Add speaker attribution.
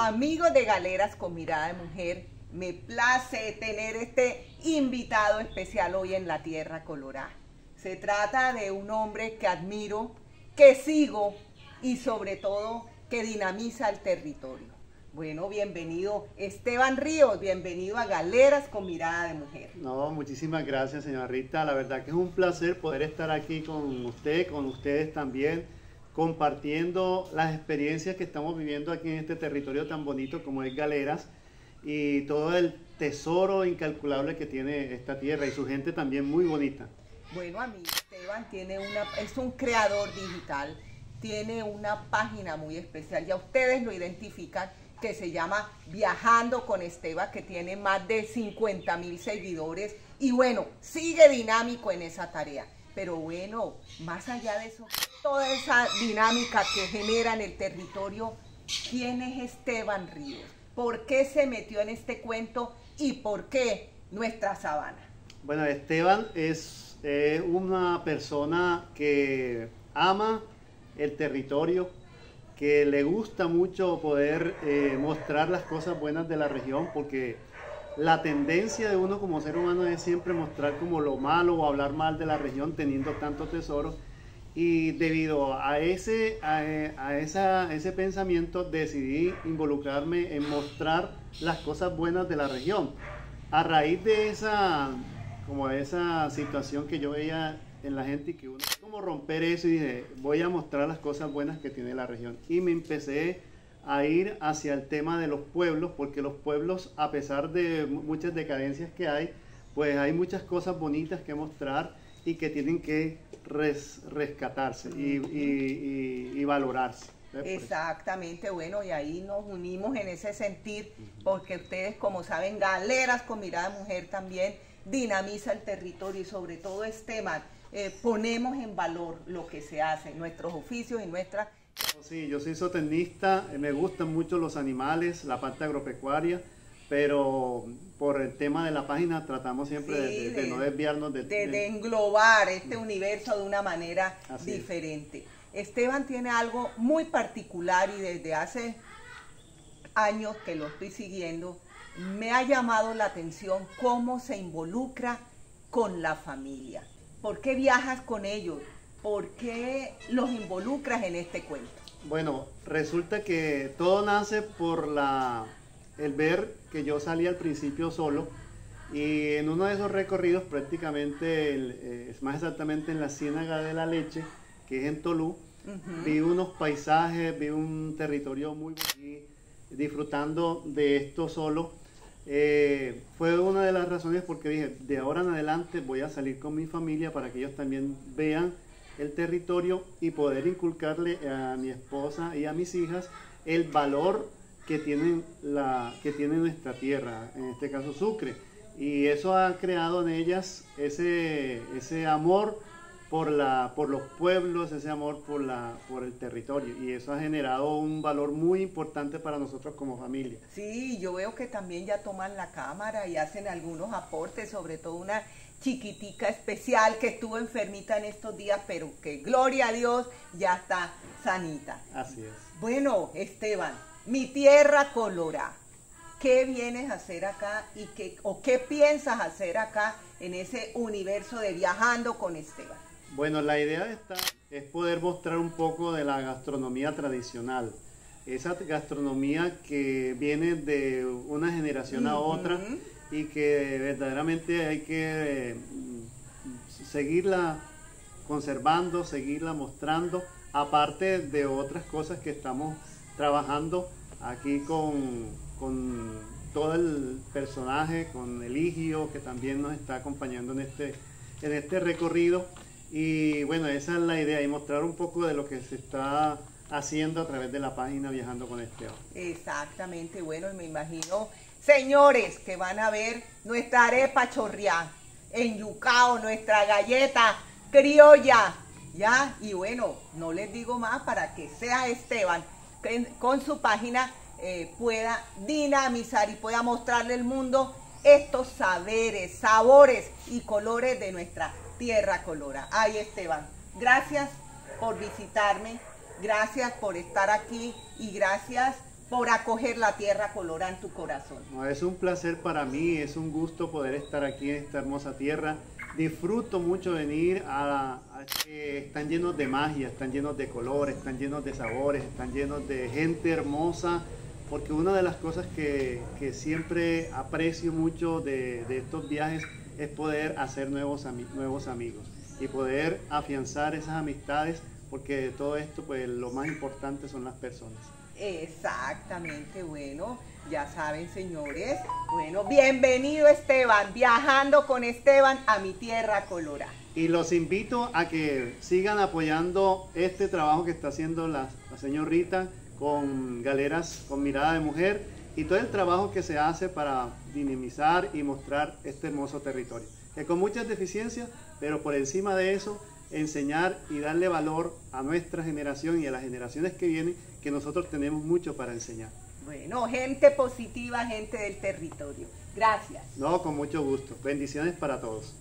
Speaker 1: Amigos de Galeras con Mirada de Mujer, me place tener este invitado especial hoy en la Tierra Colorada. Se trata de un hombre que admiro, que sigo y sobre todo que dinamiza el territorio. Bueno, bienvenido Esteban Ríos, bienvenido a Galeras con Mirada de Mujer.
Speaker 2: No, muchísimas gracias, señora Rita. La verdad que es un placer poder estar aquí con usted, con ustedes también compartiendo las experiencias que estamos viviendo aquí en este territorio tan bonito como es Galeras y todo el tesoro incalculable que tiene esta tierra y su gente también muy bonita.
Speaker 1: Bueno, a mí Esteban tiene una, es un creador digital, tiene una página muy especial, ya ustedes lo identifican, que se llama Viajando con Esteban, que tiene más de 50 mil seguidores y bueno, sigue dinámico en esa tarea. Pero bueno, más allá de eso, toda esa dinámica que genera en el territorio, ¿quién es Esteban Ríos? ¿Por qué se metió en este cuento y por qué nuestra sabana?
Speaker 2: Bueno, Esteban es una persona que ama el territorio, que le gusta mucho poder eh, mostrar las cosas buenas de la región, porque la tendencia de uno como ser humano es siempre mostrar como lo malo o hablar mal de la región teniendo tanto tesoro. Y debido a ese, a, esa, ese pensamiento decidí involucrarme en mostrar las cosas buenas de la región. A raíz de esa, como esa situación que yo veía en la gente y que uno como romper eso y dije, voy a mostrar las cosas buenas que tiene la región. Y me empecé a ir hacia el tema de los pueblos, porque los pueblos, a pesar de muchas decadencias que hay, pues hay muchas cosas bonitas que mostrar y que tienen que rescatarse y, valorarse.
Speaker 1: Exactamente, bueno, y ahí nos unimos en ese sentir, porque ustedes, como saben, Galeras con Mirada Mujer también dinamiza el territorio y sobre todo este tema, eh, ponemos en valor lo que se hace, nuestros oficios y nuestras
Speaker 2: Sí, yo soy zootecnista, eh, me gustan mucho los animales, la parte agropecuaria, pero por el tema de la página tratamos siempre de, no desviarnos
Speaker 1: de, de, englobar este universo de una manera diferente. Esteban tiene algo muy particular y desde hace años que lo estoy siguiendo, me ha llamado la atención cómo se involucra con la familia. ¿Por qué viajas con ellos? ¿Por qué los involucras en este cuento?
Speaker 2: Bueno, resulta que todo nace por la, el ver que yo salí al principio solo y en uno de esos recorridos prácticamente, eh, es más exactamente en la Ciénaga de la Leche, que es en Tolú, vi unos paisajes, vi un territorio muy bonito, disfrutando de esto solo. Eh, fue una de las razones porque dije, de ahora en adelante voy a salir con mi familia para que ellos también vean el territorio y poder inculcarle a mi esposa y a mis hijas el valor que, tienen la, que tiene nuestra tierra, en este caso Sucre. Y eso ha creado en ellas ese, ese amor por, la, por los pueblos, ese amor por, la, por el territorio. Y eso ha generado un valor muy importante para nosotros como familia.
Speaker 1: Sí, yo veo que también ya toman la cámara y hacen algunos aportes, sobre todo una chiquitica especial que estuvo enfermita en estos días, pero que gloria a Dios ya está sanita.
Speaker 2: Así es.
Speaker 1: Bueno, Esteban, mi tierra colora. ¿Qué vienes a hacer acá y qué, o qué piensas hacer acá en ese universo de viajando con Esteban?
Speaker 2: Bueno, la idea de esta es poder mostrar un poco de la gastronomía tradicional. Esa gastronomía que viene de una generación a otra y que verdaderamente hay que mm, seguirla conservando, seguirla mostrando, aparte de otras cosas que estamos trabajando aquí con, todo el personaje, con Eligio, que también nos está acompañando en este, en este recorrido. Y bueno, esa es la idea, y mostrar un poco de lo que se está haciendo a través de la página Viajando con Esteban.
Speaker 1: Exactamente, bueno, me imagino Señores, que van a ver nuestra arepa chorreá en yucao, nuestra galleta criolla, ¿ya? Y bueno, no les digo más para que sea Esteban con su página eh, pueda dinamizar y pueda mostrarle al mundo estos saberes, sabores y colores de nuestra tierra colora. Ay, Esteban, gracias por visitarme, gracias por estar aquí y gracias por acoger la tierra colorada en tu corazón.
Speaker 2: No, es un placer para mí, es un gusto poder estar aquí en esta hermosa tierra. Disfruto mucho venir a, están llenos de magia, están llenos de colores, están llenos de sabores, están llenos de gente hermosa, porque una de las cosas que, que siempre aprecio mucho de, de, estos viajes es poder hacer nuevos, nuevos amigos y poder afianzar esas amistades, porque de todo esto pues lo más importante son las personas.
Speaker 1: Exactamente, bueno, ya saben señores. Bueno, bienvenido Esteban, viajando con Esteban a mi tierra colorada.
Speaker 2: Y los invito a que sigan apoyando este trabajo que está haciendo la, la señorita con galeras con mirada de mujer y todo el trabajo que se hace para dinamizar y mostrar este hermoso territorio. Que con muchas deficiencias, pero por encima de eso enseñar y darle valor a nuestra generación y a las generaciones que vienen, que nosotros tenemos mucho para enseñar.
Speaker 1: Bueno, gente positiva, gente del territorio. Gracias.
Speaker 2: No, con mucho gusto. Bendiciones para todos.